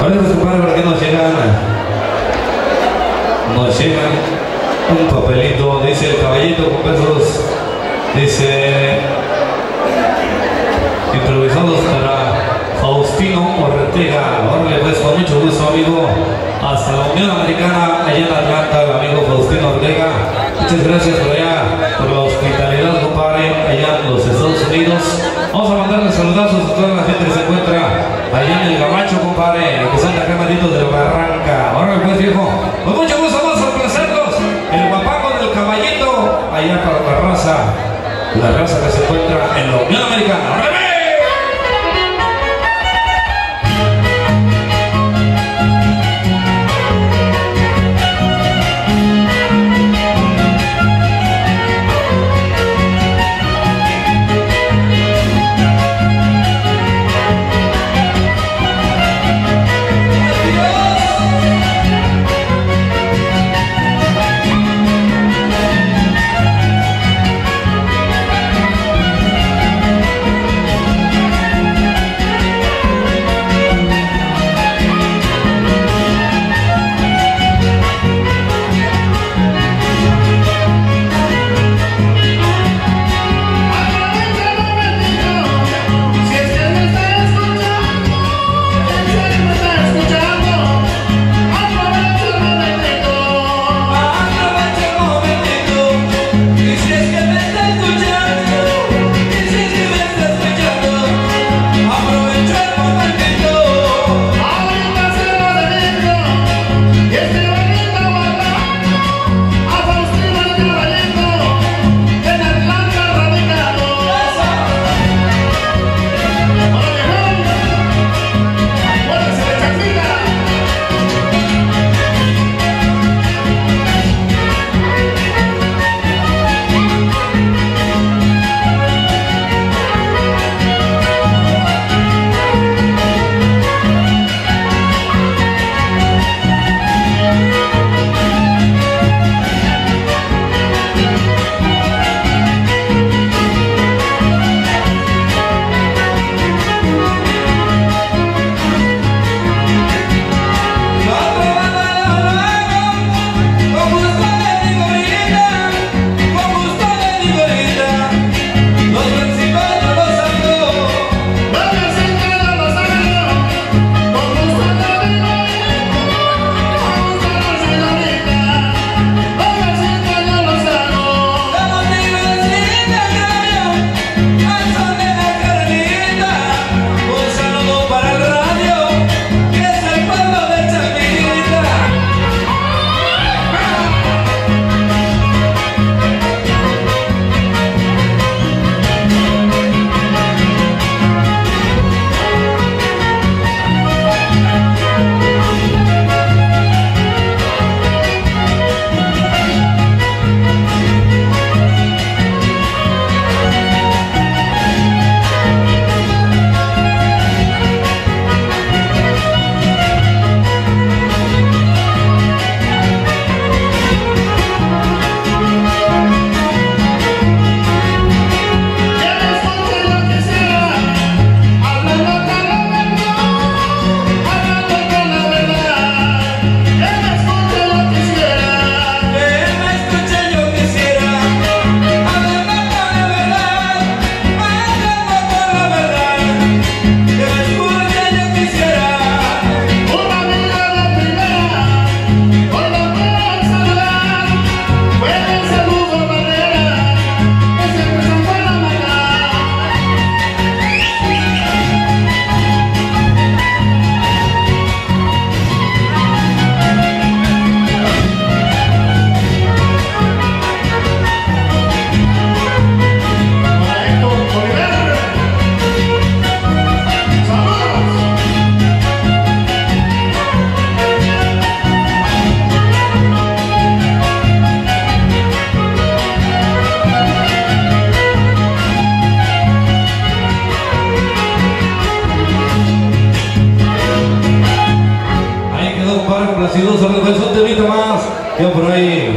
Parece compadre para que nos llegan. Nos llegan un papelito, dice el caballito con pesos. Dice improvisados para Faustino Ortega. Órale pues con mucho gusto amigo. Hasta la Unión Americana, allá en Atlanta, el amigo Faustino Ortega. Muchas gracias por allá, por la hospitalidad, compadre, allá los Estados Vamos a mandarle saludazos a toda la gente que se encuentra allá en el Gabacho, compadre, que son de acá malditos de la barranca. Órale pues viejo. Con mucho gusto vamos a placernos. El guapaco del caballito, allá para la raza. La raza que se encuentra en la Unión Americana. y dos cervezas, un temita más. Yo por ahí.